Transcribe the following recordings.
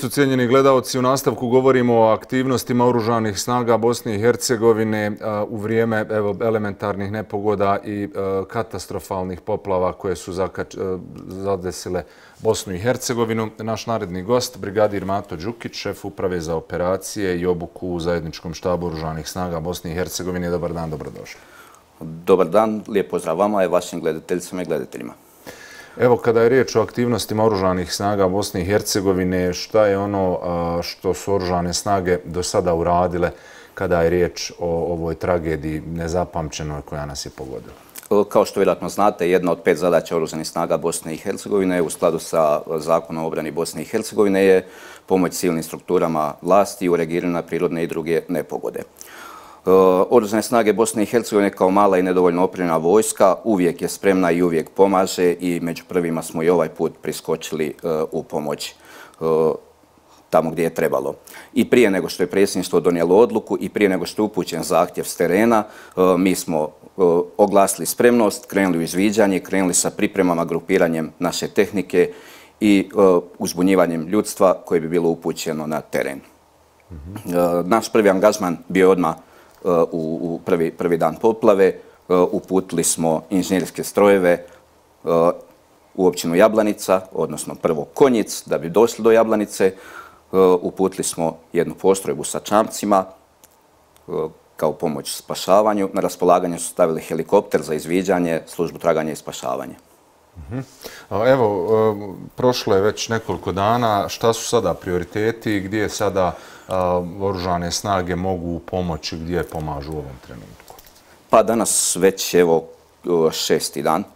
jutro, cijenjeni gledalci. U nastavku govorimo o aktivnostima oružanih snaga Bosne i Hercegovine u vrijeme elementarnih nepogoda i e, katastrofalnih poplava koje su e, zadesile Bosnu i Hercegovinu. Naš naredni gost, brigadir Mato Đukić, šef uprave za operacije i obuku u zajedničkom štabu oružanih snaga Bosne i Hercegovine. Dobar dan, dobrodošli. Dobar dan, lijep pozdrav vama i vašim gledateljicama i gledateljima. Evo, kada je riječ o aktivnostima oružanih snaga Bosne i Hercegovine, šta je ono što su oružane snage do sada uradile kada je riječ o ovoj tragediji nezapamćenoj koja nas je pogodila? Kao što vjerojatno znate, jedna od pet zadaća oružanih snaga Bosne i Hercegovine u skladu sa zakonom o obrani Bosne i Hercegovine je pomoć civilnim strukturama vlasti u reagiranju na prirodne i druge nepogode. E, oružane snage Bosne i Hercegovine kao mala i nedovoljno opremljena vojska uvijek je spremna i uvijek pomaže i među prvima smo i ovaj put priskočili e, u pomoć e, tamo gdje je trebalo. I prije nego što je predsjedništvo donijelo odluku i prije nego što je upućen zahtjev s terena, mi smo oglasili spremnost, krenuli u izviđanje, krenuli sa pripremama, grupiranjem naše tehnike i uzbunjivanjem ljudstva koje bi bilo upućeno na teren. Naš prvi angažman bio odmah Eh, u prvi, prvi dan poplave. Eh, uputili smo inženjerske strojeve eh, u općinu Jablanica, odnosno prvo Konjic, da bi došli do Jablanice. Uputili smo jednu postrojbu sa čamcima kao pomoć spašavanju. Na raspolaganju su stavili helikopter za izviđanje, službu traganja i spašavanja. Mhm. Evo, um, prošlo je već nekoliko dana. Šta su sada prioriteti i gdje sada oružane snage mogu pomoći, gdje pomažu u ovom trenutku? Pa danas već evo šesti dan e,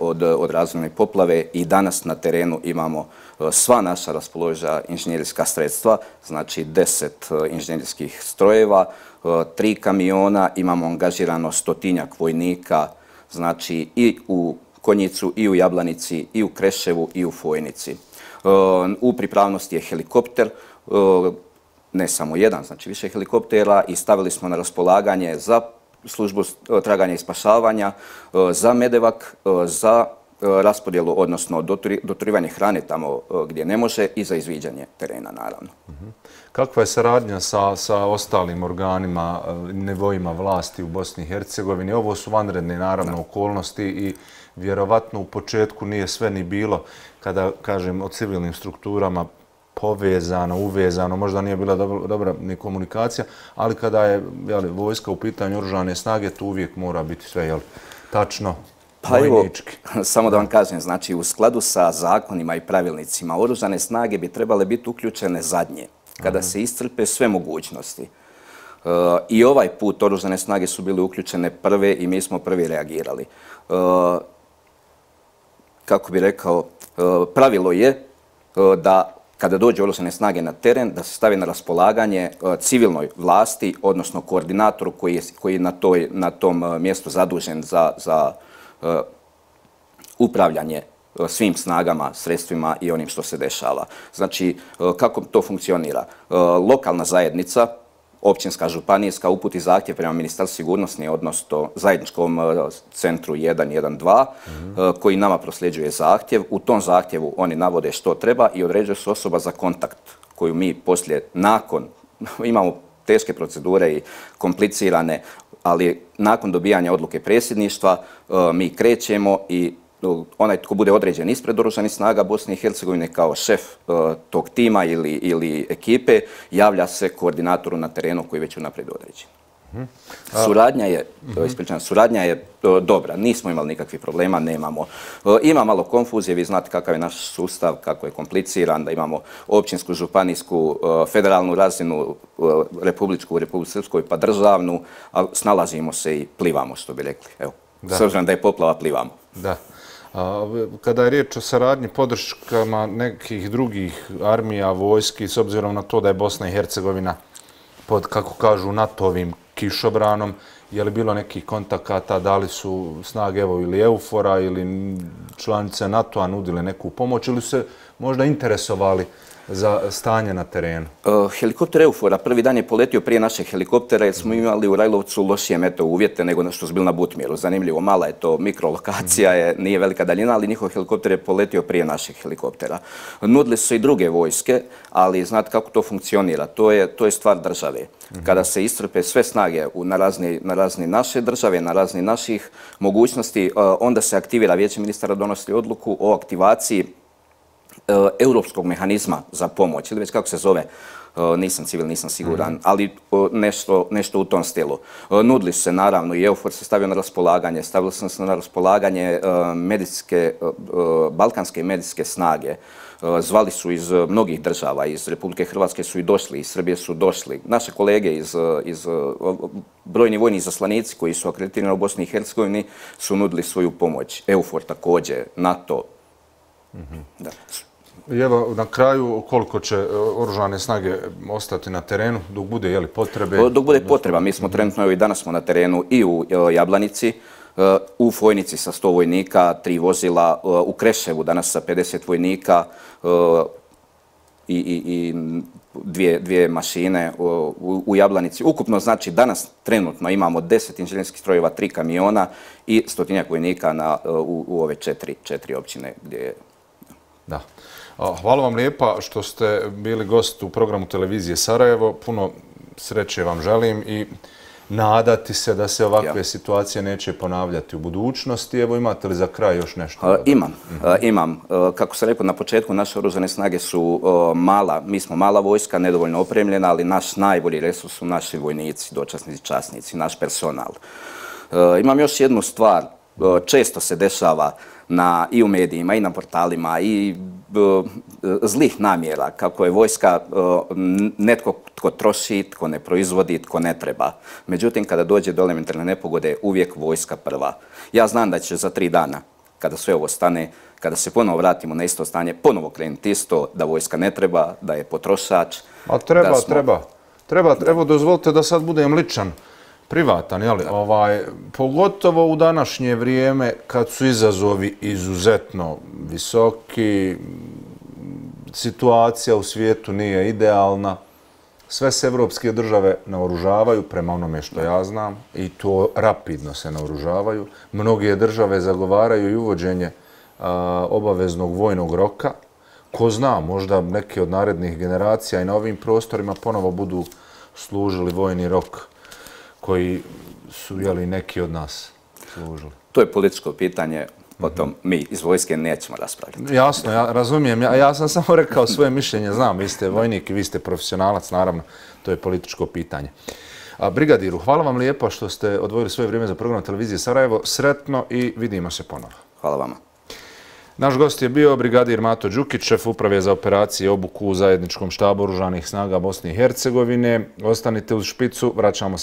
od, od razvojne poplave i danas na terenu imamo e, sva naša raspoloža inženjerijska sredstva, znači deset e, inženjerijskih strojeva, tri kamiona, imamo angažirano stotinjak vojnika, znači i u Konjicu, i u Jablanici, i u Kreševu, i u Fojnici. E, u pripravnosti je helikopter, e, ne samo jedan, znači više helikoptera i stavili smo na raspolaganje za službu e, traganja i spašavanja, za medevak, za raspodjelu, odnosno doturivanje hrane tamo gdje ne može i za izviđanje terena, naravno. Mhm. Kakva je saradnja sa, sa ostalim organima, nevojima vlasti u Bosni i Hercegovini? Ovo su vanredne, naravno, okolnosti i vjerovatno u početku nije sve ni bilo kada, kažem, o civilnim strukturama povezano, uvezano, možda nije bila dobra, dobra ni komunikacija, ali kada je jeli, vojska u pitanju oružane snage, tu uvijek mora biti sve jeli, tačno, Pa evo, samo da vam kažem, znači u skladu sa zakonima i pravilnicima, oružane snage bi trebale biti uključene zadnje, kada se iscrpe sve mogućnosti. Uh, I ovaj put oružane snage su bile uključene prve i mi smo prvi reagirali. Uh, kako bi rekao, uh, pravilo je da kada dođe oružane snage na teren, da se stavi na raspolaganje civilnoj vlasti, odnosno koordinatoru koji je, koji je na, toj, na tom mjestu zadužen za, za E, upravljanje e, svim snagama, sredstvima i onim što se dešava. Znači, e, kako to funkcionira? Lokalna zajednica, općinska županijska uputi zahtjev prema ministarstvu sigurnosti, odnosno zajedničkom centru 112, koji nama prosljeđuje zahtjev. U tom zahtjevu oni navode što treba i određuje se osoba za kontakt koju mi poslije, nakon, imamo teške procedure i komplicirane, ali nakon dobijanja odluke predsjedništva e, mi krećemo i e, onaj ko bude određen ispred oružanih snaga Bosne i Hercegovine kao šef uh, tog tima ili, ili ekipe, javlja se koordinatoru na terenu koji već unaprijed određen. Mhm. Suradnja je, ispričan, suradnja je uh, dobra, nismo imali nikakvih problema, nemamo. Uh, ima malo konfuzije, vi znate kakav je naš sustav, kako je kompliciran, da imamo općinsku, županijsku, federalnu razinu, republičku u Republike Srpskoj, pa državnu, ali snalazimo se i plivamo, što bi rekli. Evo, da. s obzirom da je poplava, plivamo. Da. Kada je riječ o saradnji podrškama nekih drugih armija, vojski, s obzirom na to da je Bosna i Hercegovina pod, kako kažu, NATO-ovim kišobranom, je li bilo nekih kontakata, da li su snage evo ili Eufora ili članice NATO-a nudile neku pomoć ili se možda interesovali za stanje na terenu? Uh, helikopter Eufora prvi dan je poletio prije naše helikoptera jer smo imali u Rajlovcu lošije meto uvjete nego što su bili na Butmiru. Zanimljivo, mala je to mikrolokacija, je, nije velika daljina, ali njihov helikopter je poletio prije naših helikoptera. Nudili su i druge vojske, ali znate kako to funkcionira. To je, to je stvar države. Kada se istrpe sve snage na, razni, na razni naše države, na razni naših mogućnosti, uh, onda se aktivira vijeće ministara donosi odluku o aktivaciji europskog mehanizma za pomoć, ili već kako se zove, uh, nisam civil, nisam siguran, mm -hmm. ali uh, nešto, nešto u tom stilu. Nudili se naravno i EUFOR se stavio na raspolaganje, stavili se na raspolaganje medicinske, uh, balkanske medicinske snage, zvali su iz mnogih država, iz Republike Hrvatske su i došli, iz Srbije su došli. Naše kolege iz, iz brojni vojni zaslanici koji su akreditirani u Bosni i Hercegovini su nudili svoju pomoć. EUFOR također, NATO. Mm -hmm. da. I evo, na kraju, koliko će e, oružane snage ostati na terenu, dok bude jeli, potrebe? Dok bude potreba. Mi smo trenutno, evo i danas smo na terenu i u e, Jablanici, e, u Fojnici sa 100 vojnika, tri vozila, u Kreševu danas sa 50 vojnika i, i, i dvije, dvije mašine u, u Jablanici. Ukupno, znači, danas trenutno imamo 10 inženjerskih strojeva, tri kamiona i stotinjak vojnika na, u, u ove četiri, četiri općine gdje je... Da. Hvala vam lijepa što ste bili gost u programu televizije Sarajevo. Puno sreće vam želim i nadati se da se ovakve situacije neće ponavljati u budućnosti. Evo, imate li za kraj još nešto? Imam, imam. Kako sam rekao na početku, naše oružane snage su mala, mi smo mala vojska, nedovoljno opremljena, ali naš najbolji resurs su naši vojnici, dočasnici, časnici, naš personal. Imam još jednu stvar, često se dešava na, i u medijima i na portalima i zlih namjera, kako je vojska netko tko troši, tko ne proizvodi, tko ne treba. Međutim, kada dođe do elementarne nepogode, uvijek vojska prva. Ja znam da će za tri dana, kada sve ovo stane, kada se ponovo vratimo na isto stanje, ponovo krenuti isto, da vojska ne treba, da je potrošač. A treba, smo... treba. Treba, evo dozvolite da sad budem ličan privatan, jel? Ovaj, pogotovo u današnje vrijeme kad su izazovi izuzetno visoki, situacija u svijetu nije idealna, sve se evropske države naoružavaju, prema onome što ja znam, i to rapidno se naoružavaju. Mnoge države zagovaraju i uvođenje a, obaveznog vojnog roka. Ko zna, možda neke od narednih generacija i na ovim prostorima ponovo budu služili vojni rok koji su jeli, neki od nas služili? To je političko pitanje, potom mi iz vojske nećemo raspravljati. Jasno, ja razumijem. Ja, ja sam samo rekao svoje mišljenje. Znam, vi ste vojnik i vi ste profesionalac, naravno, to je političko pitanje. A, brigadiru, hvala vam lijepo što ste odvojili svoje vrijeme za program televizije Sarajevo. Sretno i vidimo se ponovo. Hvala vama. Naš gost je bio brigadir Mato Đukić, šef uprave za operacije obuku u zajedničkom štabu oružanih snaga Bosne i Hercegovine. Ostanite uz špicu, vraćamo se